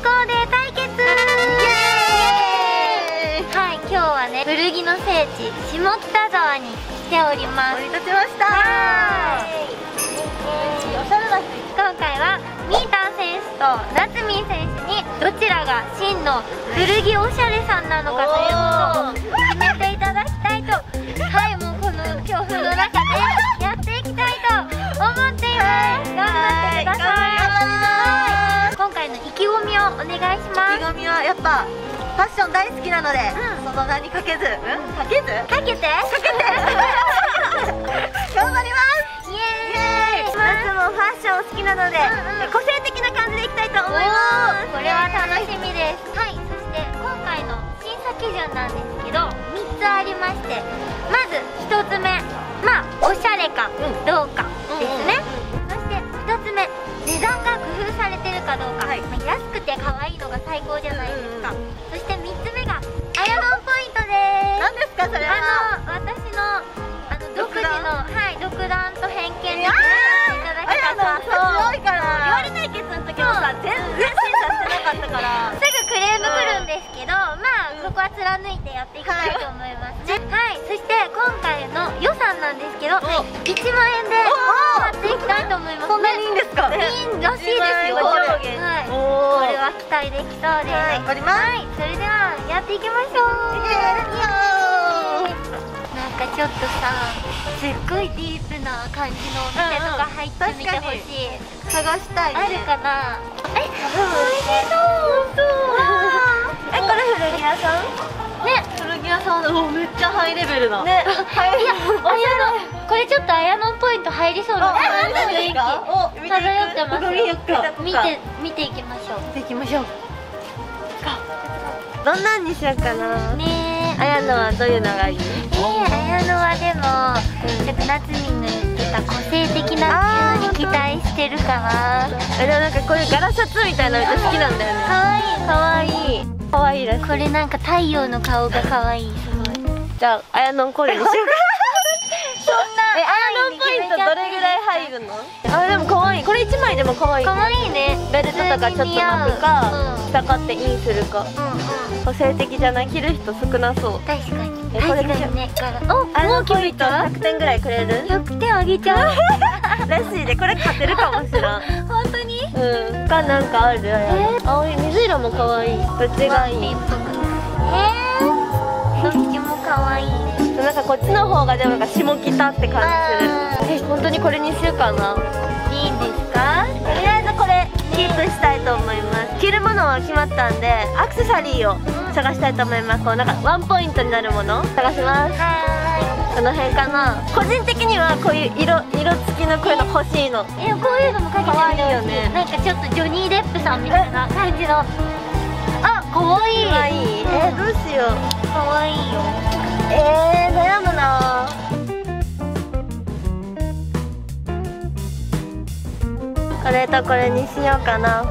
デー対決。はい今日はね古着の聖地下北沢に来ております。降り立ちました。はい。おしゃれな人今回はミーター選手とナツミン選手にどちらが真の古着おしゃれさんなのかということを決めていただきたいと。はいもうこの強風の中でます意気込みはやっぱファッション大好きなので、うん。その名にかけず、うん、かけず？かけて？頑張ります。イエーイ。夏もファッション好きなので、うんうん。個性的な感じでいきたいと思います。これは楽しみです。はい。そして今回の審査基準なんですけど3つありましてまず1つ目。まあおしゃれかうん。どうかですね、そして2つ目。値段が工夫されてるかどうか、はい。まあて可愛いのが最高じゃないですか、うんそして3つ目がアヤノンポイントです。何ですかそれは。あの私のあの独自のはい独断と偏見でいただきた。かった強いから。言われ対決の時もさ全然審査してなかったから。すぐクレーム来るんですけど、まあここは貫いてやっていきたいと思いますね。はい、そして今回の予算なんですけど1万円では期待できそうです。はい頑張ります。はい、それではやっていきましょう。なんかちょっとさすっごいディープな感じのお店とか入ってみてほしい、探したい。あるかな。え、美味しそう。えこれ古着屋さん？ね。古着屋さん？おめっちゃハイレベルなね、いや、あやの、これちょっとあやのポイント入りそうな雰囲気お漂ってますよ。か。見て、見ていきましょう。見ていきましょう。どんなんにしようかな？ねあやのはどういうのがいい？え、えー、あやのはでも、ちょっと夏みんの言ってた個性的なっていうのに期待してるかな。えでもなんかこういう柄シャツみたいなのめっちゃ好きなんだよね。かわいいかわいい。かわいいらしい。これなんか太陽の顔がかわいいすごい。じゃああやのんコーデにしよう。かそんなえあやのんポイントどれぐらい入るの？あでもかわい。いこれ1枚でもかわいいかわいいね。ベルトとかちょっと巻くか下買ってインするか。うんうん。うん個性的じゃない？着る人少なそう。確かに。えこれ確かにね。柄おあもう決めた100点ぐらいくれる100点あげちゃう？らしいでこれ勝てるかもしれん。本当に？うん。がなんかある？青い水色も可愛い。どっちがいい。えー、どっちも可愛い。ねなんかこっちの方がでもなんか下北って感あじする。え本当にこれにしようかな。いいんですか？とりあえずこれキープしたいと思います。着るものは決まったんでアクセサリーを探したいと思います。こうなんかワンポイントになるもの探します。はこの辺かな。個人的にはこういう色色付きのこういうの欲しいの。えこういうのもかけていよね。なんかちょっとジョニー・デップさんみたいな感じのあ可愛い。可愛い。えー、どうしよう。可愛いよ。えー、悩むな。これとこれにしようかな。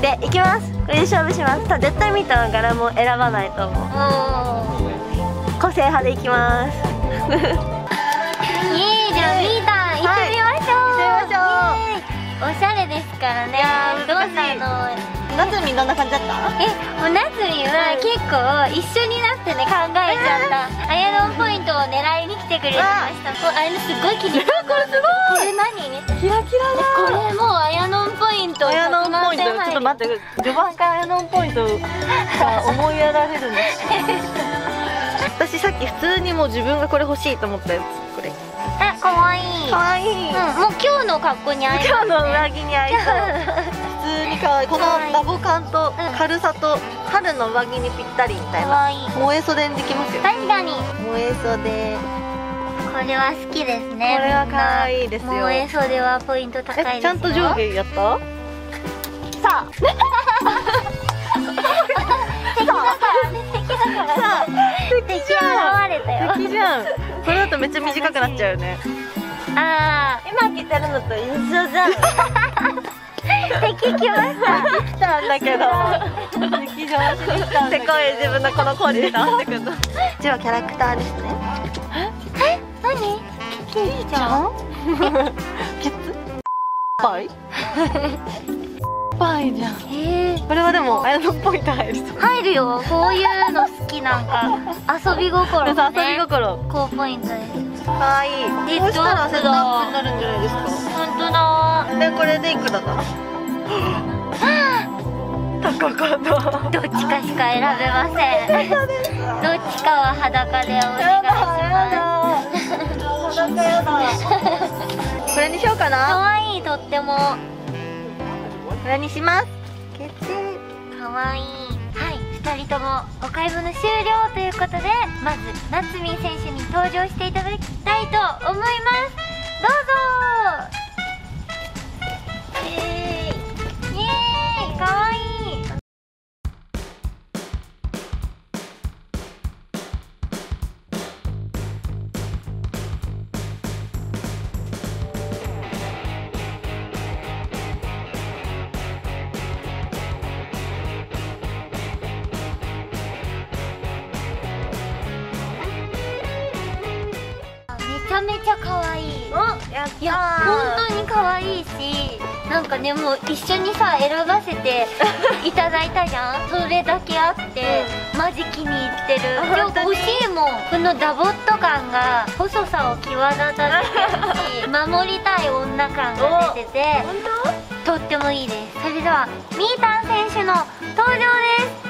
でいきます。これで勝負します。絶対見た柄も選ばないと思う。お個性派でいきます どんな感じだった？え、もう夏みは結構一緒になってね考えちゃった、あやのん。ポイントを狙いに来てくれてました。こあれのすごい気に入った。これすごい。これ何？キラキこれもうあやのんポイントあやのんポイントちょっと待っって序盤からあやのんポイントが思いやられるんです私さっき普通にもう自分がこれ欲しいと思ったやつこれ。てえ、かわい。いかわい。い、うん、もう今日の格好に合います、ね、今日の上着に合いそう かわいいこのラボ感と軽さと春の上着にぴったりみたいな。萌え袖にできますよ確かに。萌え袖。これは好きですねこれは可愛いですよ。萌え袖はポイント高いですちゃんと上下やった？さあ 敵だからね。敵じゃん。これだとめっちゃ短くなっちゃうよね。あ今着てるのと一緒じゃん。ー 敵来ました来たんだけど劇場しに来たんだけど。せこい自分のこのコーデで合わせてくんのこっちはキャラクターですねえ何キティちゃんキッズパイぱいじゃんえー、これはでも綾野ポイント入りそう。入るよこう。いう。の好きなんか遊び心ねび心高ポイントですかわいいえこう。したらセットアップになるんじゃないですか本当だでこれでいくらだ？高かったどっちかしか選べません。どっちかは裸でお願いします。裸やだ。これにしようかかな。わいいとっても。これにします。決定かわい。いはい2人ともお買い物終了ということでまずなつみん選手に登場していただきたいと思います。どうぞめちゃめちゃかわい。いおや本当に可愛いしなんかねもう一緒にさ選ばせて いただいたじゃん。それだけあって、マジ気に入ってる。あ本当に？欲しいもん。このダボっと感が細さを際立たせてるし 守りたい女感が出てて本とってもいいです。それではミータン選手の登場です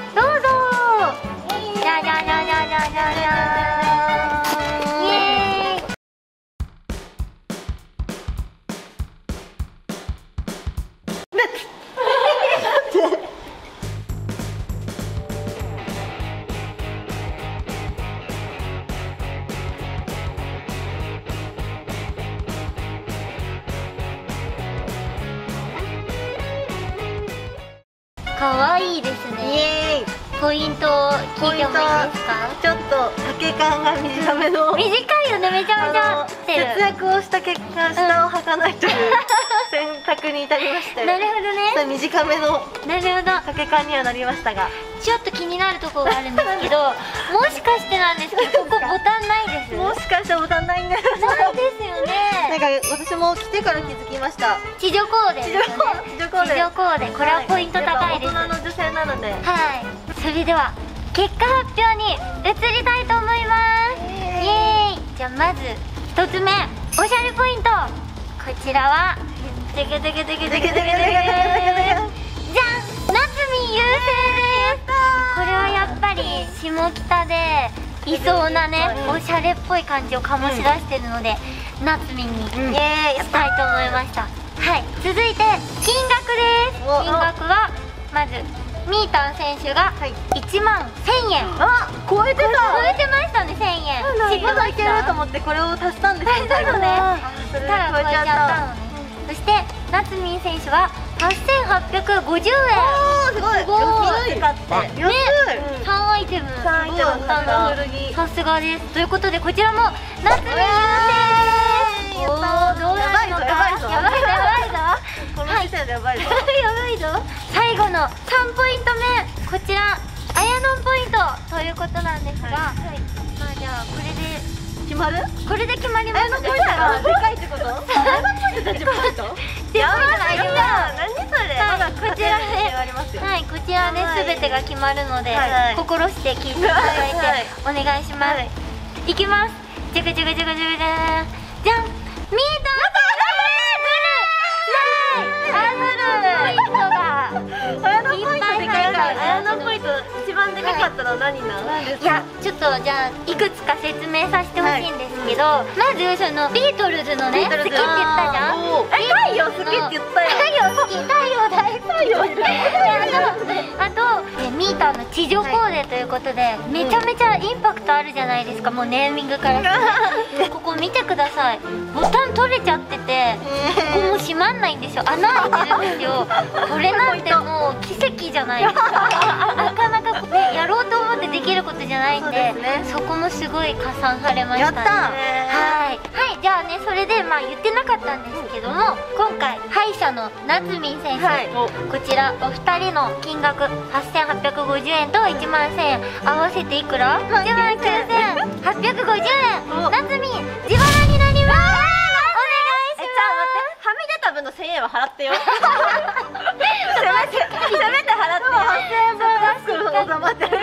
可愛いですね。ポイントを聞いてもいいですか？ちょっと丈感が短めの短いよねめちゃめちゃ節約をした結果下を履かないという選択に至りましてなるほどそうね短めのなるほど。丈感にはなりましたが。ちょっと気になるところがあるんですけど もしかしてなんですけどここボタンないです？もしかしてボタンないんですないですよなんねか私も来てから気づきました。地上コーデね。地上コーデ。地上コーデ。これはポイント高いです。やっぱ大人の女性なのではい。それでは結果発表に移りたいと思います。イエーイ。じゃあまず一つ目おしゃれポイント。こちらはデケデケデケデケデケデケデケじゃん夏見優勢です。これはやっぱり下北でいそうなねおしゃれっぽい感じを醸し出してるので、夏見にしたいと思いました。はい。続いて金額です。お金額はまずミータン選手がはい。1万1000円。あ超えてた。超えてましたね1000円。知まだいけると思ってこれを足したんです足し たのね。ただ超えちゃったのねそして夏ミン選手は8850円。すごい。すごい。安かって安い、ね3アイテム。三アイテムすごい。あっさすがです。ということでこちらも夏ミン優勢です。やったおーどうなるのか。やばいぞやばいぞ。やばいぞ。この時点でやばいぞ、やばいぞ。最後の3ポイント目。こちらあやのんポイントということなんですが、はまあじゃあこれで決まる？これで決まります。あやのポイントがでかいってこと？ポイントって10ポイントやばいやばい何それ？はいこちらではい、こちらではい全てが決まるので、はい。心して聞いていただいて、はいお願いします。はい。い、きます。じゃがじゃがじじゃがじゃがじゃん。ミート。かかったのは何なのいやちょっとじゃあいくつか説明させてほしいんですけど、まずそのビートルズのね好きって言ったじゃん？太陽好きって言ったよ太陽好き。太陽大太陽あとあとえミーターの地上コーデということで、めちゃめちゃインパクトあるじゃないですか。もうネーミングからここ見てください。ボタン取れちゃっててここもう閉まんないんですよ。穴開いてるんですよ。これなんてもう奇跡じゃないですか。なかなかねやろうと思ってできることじゃないんでね。そこもすごい加算されましたね。やったはい、はい、じゃあねそれでまあ言ってなかったんですけども今回敗者のなつみん選手、はい。こちらお二人の金額8850円と1万1000円合わせていくら ?1 万9850円。お。なつみん自腹になります。お願いしえじゃあ待って。はみ出た分の1000円は払ってよ。せめて頑張って待って。